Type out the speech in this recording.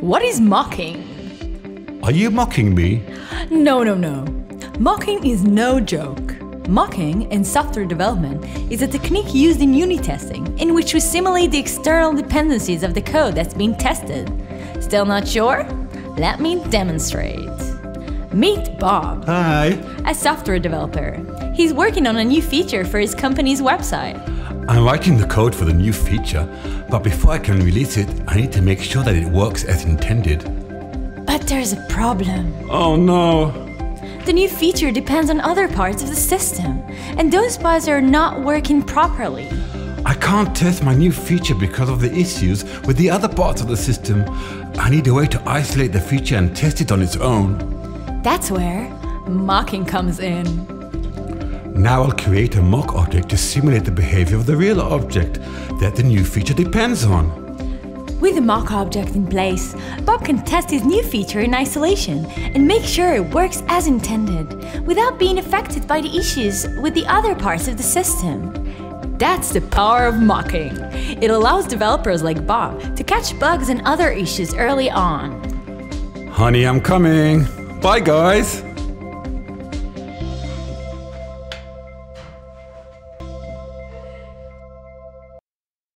What is mocking? Are you mocking me? No, no, no. Mocking is no joke. Mocking in software development is a technique used in unit testing in which we simulate the external dependencies of the code that's being tested. Still not sure? Let me demonstrate. Meet Bob, Hi. a software developer. He's working on a new feature for his company's website. I'm writing the code for the new feature, but before I can release it, I need to make sure that it works as intended. But there's a problem. Oh no. The new feature depends on other parts of the system, and those parts are not working properly. I can't test my new feature because of the issues with the other parts of the system. I need a way to isolate the feature and test it on its own. That's where mocking comes in. Now I'll create a mock object to simulate the behavior of the real object that the new feature depends on. With the mock object in place, Bob can test his new feature in isolation and make sure it works as intended, without being affected by the issues with the other parts of the system. That's the power of mocking. It allows developers like Bob to catch bugs and other issues early on. Honey, I'm coming. Bye, guys.